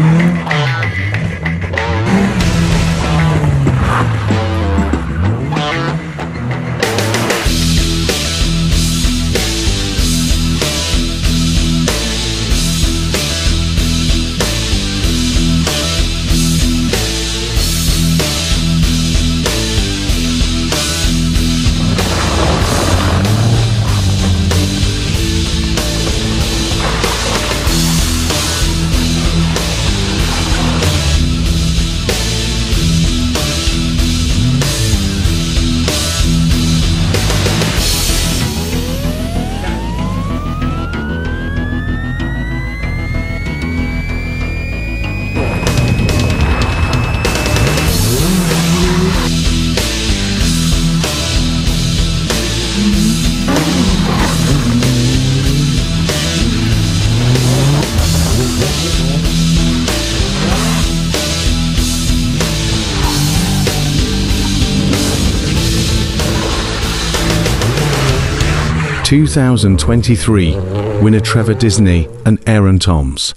Mm-hmm. 2023 winner Trevor Disney and Aaron Toms.